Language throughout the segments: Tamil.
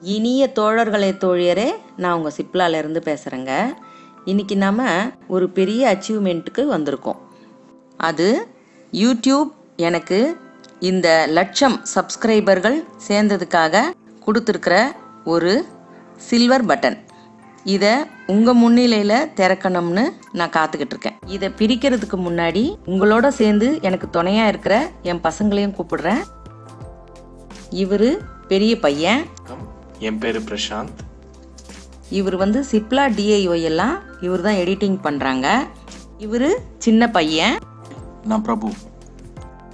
இனிய தோழர்களே தோழியரே நான் உங்கள் சிப்லாலேருந்து பேசுகிறேங்க இன்னைக்கு நாம் ஒரு பெரிய அச்சீவ்மெண்ட்டுக்கு வந்திருக்கோம். அது யூடியூப் எனக்கு இந்த லட்சம் சப்ஸ்கிரைபர்கள் சேர்ந்ததுக்காக கொடுத்துருக்கிற ஒரு சில்வர் பட்டன் இதை உங்கள் முன்னிலையில் திறக்கணும்னு நான் காத்துக்கிட்டு இருக்கேன். இதை பிரிக்கிறதுக்கு முன்னாடி உங்களோட சேர்ந்து எனக்கு துணையாக இருக்கிற என் பசங்களையும் கூப்பிடுறேன். இவர் பெரிய பையன். என் பேர் பிரசாந்த். இவர் வந்து சிப்லா டிஐஒய் எல்லாம் இவர் தான் எடிட்டிங் பண்ணுறாங்க இவர் சின்ன பையன். நான் பிரபு.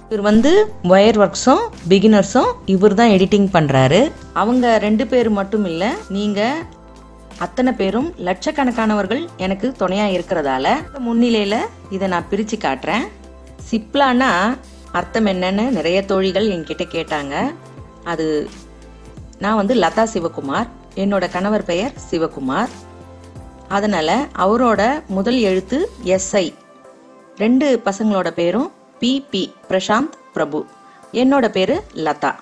இவர் வந்து ஒயர் ஒர்க்ஸும் பிகினர்ஸும் இவர் தான் எடிட்டிங் பண்ணுறாரு அவங்க ரெண்டு பேர் மட்டும் இல்லை நீங்கள் அத்தனை பேரும் லட்சக்கணக்கானவர்கள் எனக்கு துணையாக இருக்கிறதால முன்னிலையில் இதை நான் பிரித்து காட்டுறேன். சிப்லானா அர்த்தம் என்னன்னு நிறைய தோழிகள் என்கிட்ட கேட்டாங்க. அது நான் வந்து லதா சிவகுமார். என்னோட கணவர் பெயர் சிவகுமார். அதனால் அவரோட முதல் எழுத்து எஸ்ஐ. ரெண்டு பசங்களோட பேரும் பிபி பிரசாந்த் பிரபு. என்னோட பேரு லதா.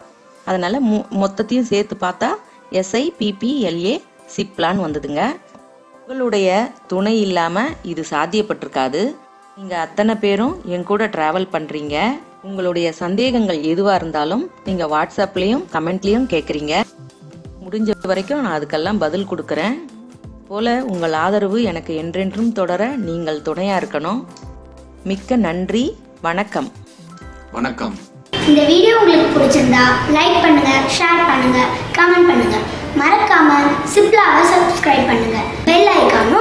அதனால் மொ மொத்தத்தையும் சேர்த்து பார்த்தா எஸ்ஐ பிபி எல்ஏ சிப்லான் வந்ததுங்க. உங்களுடைய துணை இல்லாமல் இது சாத்தியப்பட்டிருக்காது. நீங்கள் அத்தனை பேரும் என் கூட ட்ராவல் பண்ணுறீங்க உங்களுடைய சந்தேகங்கள் எதுவா இருந்தாலும் நீங்க வாட்ஸ்அப்லயும் கமெண்ட்லயும் கேக்குறீங்க. முடிஞ்ச வரைக்கும் நான் அதுக்கெல்லாம் பதில் கொடுக்குறேன். போல உங்கள் ஆதரவு எனக்கு என்றென்றும் தொடர நீங்கள் துணையா இருக்கணும். மிக்க நன்றி. வணக்கம். வணக்கம். இந்த வீடியோ உங்களுக்கு பிடிச்சிருந்தா லைக் பண்ணுங்க ஷேர் பண்ணுங்க கமெண்ட் பண்ணுங்க. மறக்காம சிப்லாவை சப்ஸ்கிரைப் பண்ணுங்க. பெல் ஐக்கானும்